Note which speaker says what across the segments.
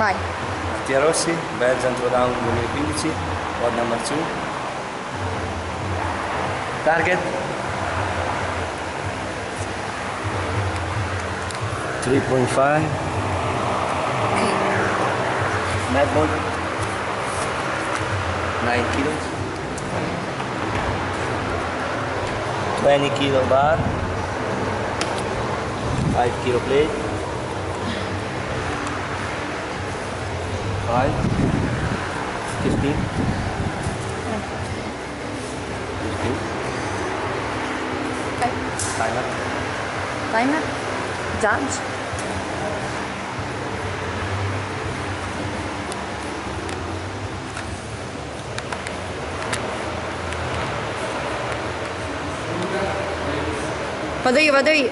Speaker 1: Vai.
Speaker 2: Mattia Rossi, Belgian Throwdown 2015, World number 2. Target. 3.5. Mad ball. 9 kilos. 20 kilo bar. 5 kilo plate.
Speaker 1: drei, ist das gut? Nein. Ist das gut? Nein. Deine? Deine? Подай, подай.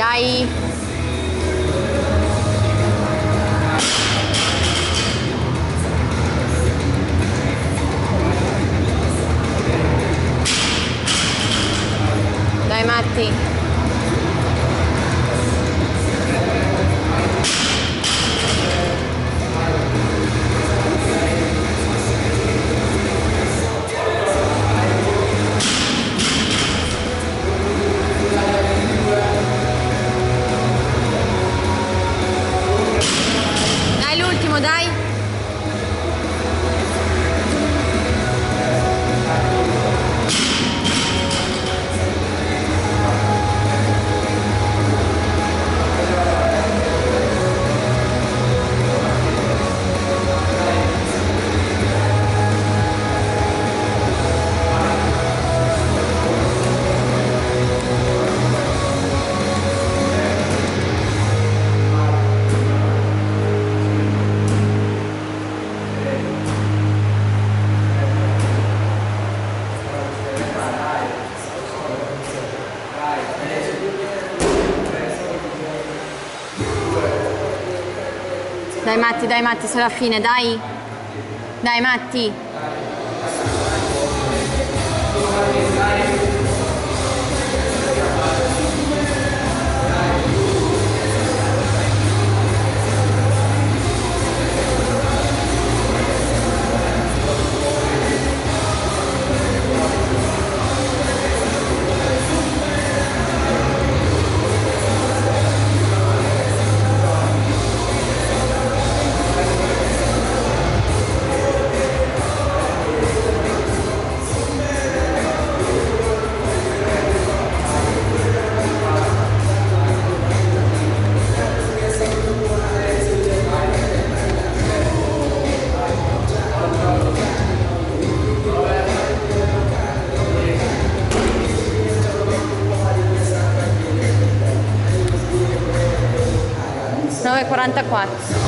Speaker 1: ได้ Matti, dai Matti, sei alla fine, dai. Dai Matti. Nove quarantaquattro.